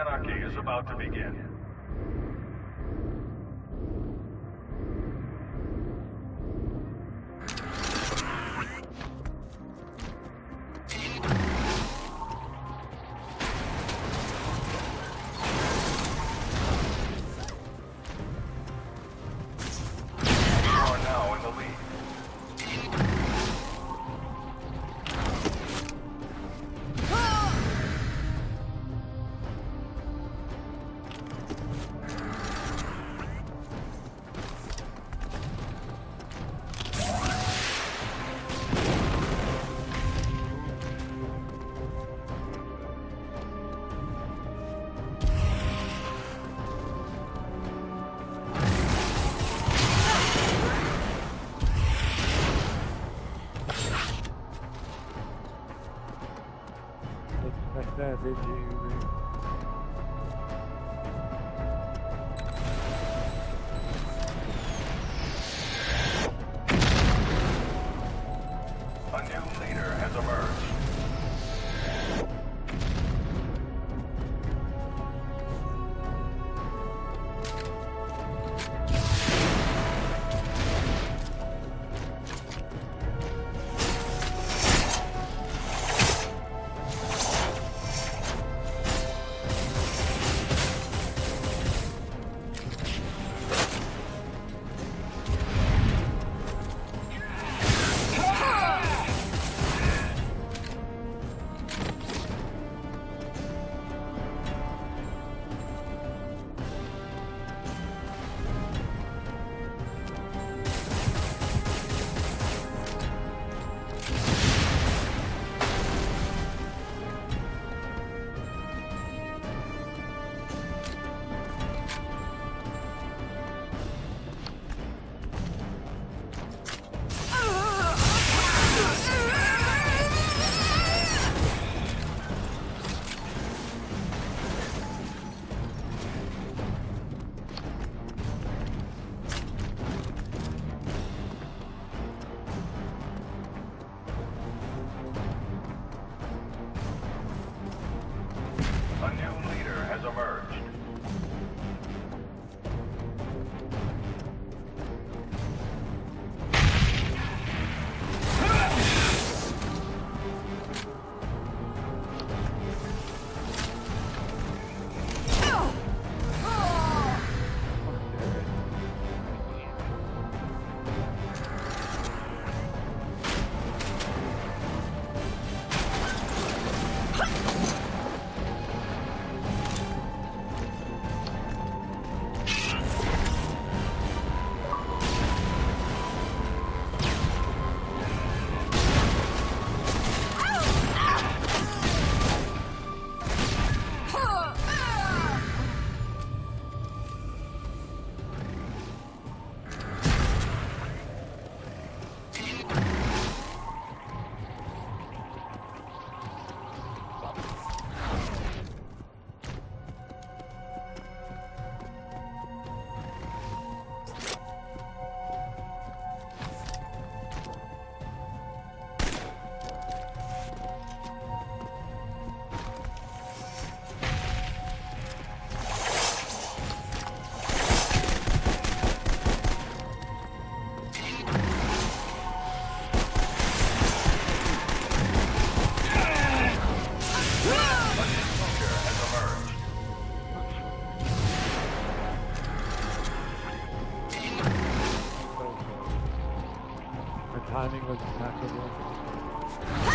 Anarchy is about to begin. Did you? timing was impeccable.